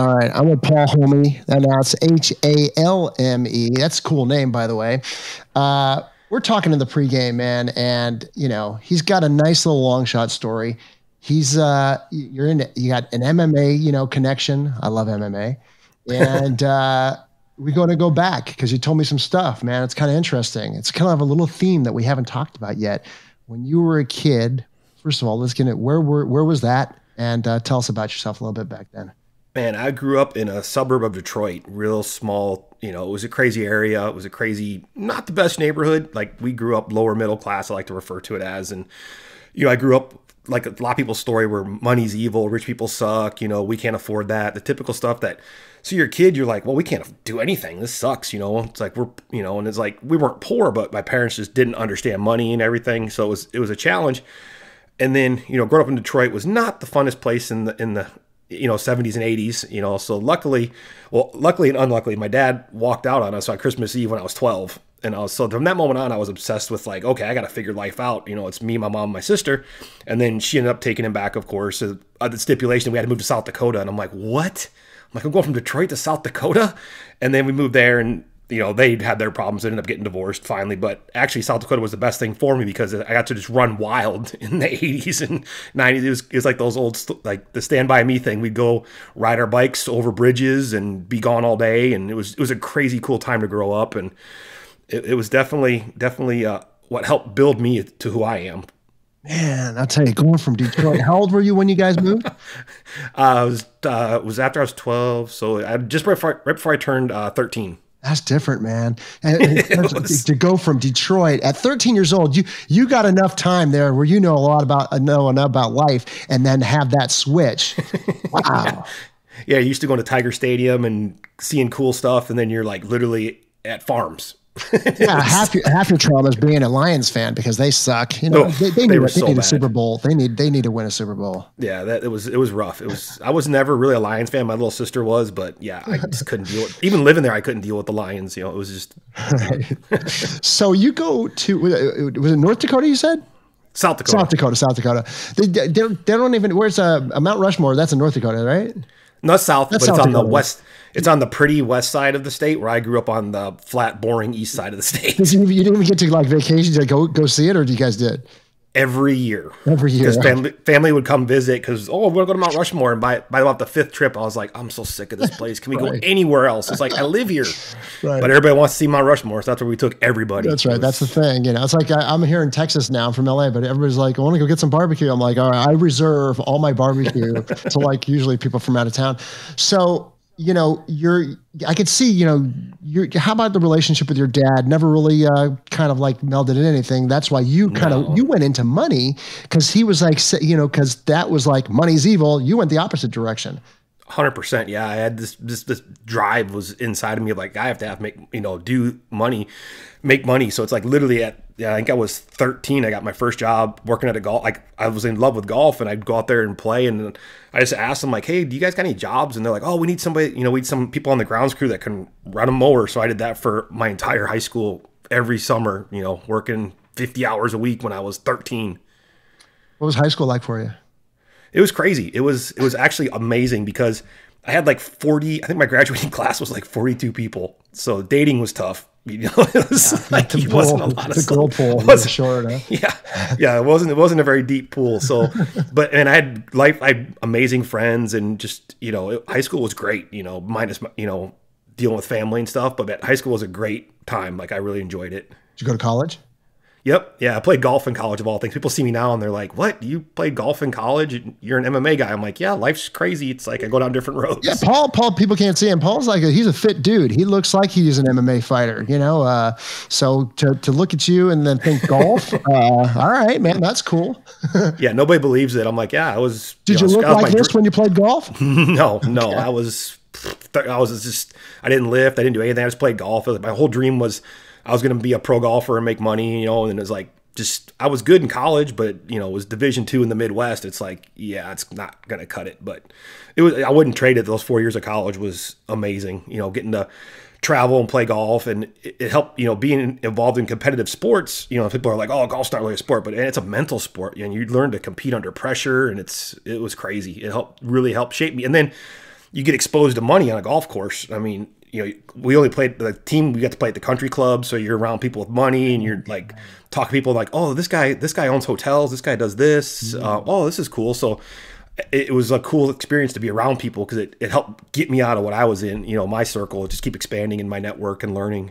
All right, I'm with Paul Halme. And it's H A L M E. That's a cool name, by the way. Uh, we're talking in the pregame, man, and you know he's got a nice little long shot story. He's uh, you're in. You got an MMA, you know, connection. I love MMA, and uh, we're going to go back because you told me some stuff, man. It's kind of interesting. It's kind of a little theme that we haven't talked about yet. When you were a kid, first of all, let's get it. Where were where was that? And uh, tell us about yourself a little bit back then. Man, I grew up in a suburb of Detroit, real small. You know, it was a crazy area. It was a crazy, not the best neighborhood. Like we grew up lower middle class. I like to refer to it as, and you know, I grew up like a lot of people's story where money's evil, rich people suck. You know, we can't afford that. The typical stuff that. So you're a kid, you're like, well, we can't do anything. This sucks. You know, it's like we're, you know, and it's like we weren't poor, but my parents just didn't understand money and everything. So it was, it was a challenge. And then, you know, growing up in Detroit was not the funnest place in the in the you know 70s and 80s you know so luckily well luckily and unluckily my dad walked out on us on christmas eve when i was 12 and i was so from that moment on i was obsessed with like okay i gotta figure life out you know it's me my mom my sister and then she ended up taking him back of course uh, the stipulation we had to move to south dakota and i'm like what? I'm like i'm going from detroit to south dakota? And then we moved there and you know, they had their problems, ended up getting divorced finally. But actually, South Dakota was the best thing for me because I got to just run wild in the 80s and 90s. It was, it was like those old, like the Stand By Me thing. We'd go ride our bikes over bridges and be gone all day. And it was, it was a crazy cool time to grow up. And it, it was definitely, definitely uh, what helped build me to who I am. Man, I'll tell you, going from Detroit, how old were you when you guys moved? uh, I was, uh, it was after I was 12. So I just right before, right before I turned uh, 13. That's different, man. And, was, to go from Detroit at 13 years old, you you got enough time there where you know a lot about uh, know enough about life, and then have that switch. Wow. yeah. yeah, you used to go to Tiger Stadium and seeing cool stuff, and then you're like literally at farms yeah, half your half your trauma is being a Lions fan because they suck. You know, oh, they, they, need, they, so need a Super Bowl. They need they need to win a Super Bowl. Yeah, that it was it was rough. It was I was never really a Lions fan. My little sister was, but yeah, I just couldn't deal with even living there. I couldn't deal with the Lions. You know, it was just. Right. so you go to was it North Dakota? You said. South Dakota. South Dakota. South Dakota. They, they, they don't even. Where's uh, Mount Rushmore? That's in North Dakota, right? Not south, That's but South it's on Dakota. the west. It's on the pretty west side of the state, where I grew up on the flat, boring east side of the state. You, you didn't even get to like vacation to go go see it, or do you guys did? Every year, every year, because family, family would come visit. Because oh, we're gonna go to Mount Rushmore, and by by about the fifth trip, I was like, I'm so sick of this place. Can we right. go anywhere else? It's like I live here, right. but everybody wants to see Mount Rushmore, so that's where we took everybody. That's right. Was, that's the thing. You know, it's like I, am here in Texas now. I'm from LA, but everybody's like, I want to go get some barbecue. I'm like, all right, I reserve all my barbecue to like usually people from out of town. So you know, you're, I could see, you know, you're, how about the relationship with your dad? Never really uh, kind of like melded in anything. That's why you kind no. of, you went into money because he was like, you know, because that was like money's evil. You went the opposite direction. Hundred percent, yeah. I had this this this drive was inside of me, like I have to have make you know do money, make money. So it's like literally at yeah, I think I was thirteen. I got my first job working at a golf. Like I was in love with golf, and I'd go out there and play. And I just asked them like, "Hey, do you guys got any jobs?" And they're like, "Oh, we need somebody. You know, we need some people on the grounds crew that can run a mower." So I did that for my entire high school every summer. You know, working fifty hours a week when I was thirteen. What was high school like for you? It was crazy. It was it was actually amazing because I had like 40, I think my graduating class was like 42 people. So dating was tough. You know, it was yeah, like it wasn't a lot of the girl pool was short. Huh? Yeah, yeah, it wasn't it wasn't a very deep pool. So, but and I had life, I had amazing friends, and just you know, it, high school was great. You know, minus you know dealing with family and stuff. But high school was a great time. Like I really enjoyed it. Did you go to college? Yep. Yeah. I played golf in college of all things. People see me now and they're like, what? You played golf in college? You're an MMA guy. I'm like, yeah, life's crazy. It's like I go down different roads. Yeah. Paul, Paul, people can't see him. Paul's like, a, he's a fit dude. He looks like he's an MMA fighter, you know? Uh, so to, to look at you and then think golf, uh, all right, man, that's cool. yeah. Nobody believes it. I'm like, yeah, I was. Did you, know, you look like this dr- when you played golf? no, no. I was, I was just, I didn't lift. I didn't do anything. I just played golf. My whole dream was, I was going to be a pro golfer and make money, you know, and it's like just I was good in college, but you know, it was Division two in the Midwest. It's like, yeah, it's not going to cut it. But it was I wouldn't trade it. Those four years of college was amazing. You know, getting to travel and play golf, and it, it helped. You know, being involved in competitive sports. You know, people are like, oh, golf's not really a sport, but it's a mental sport, and you learn to compete under pressure, and it's it was crazy. It helped really help shape me, and then you get exposed to money on a golf course. I mean, you know, we only played the team. We got to play at the country club, so you're around people with money, and you're like talking to people like, oh, this guy, this guy owns hotels. This guy does this. Uh, oh, this is cool. So it was a cool experience to be around people because it, it helped get me out of what I was in, you know, my circle, just keep expanding in my network and learning.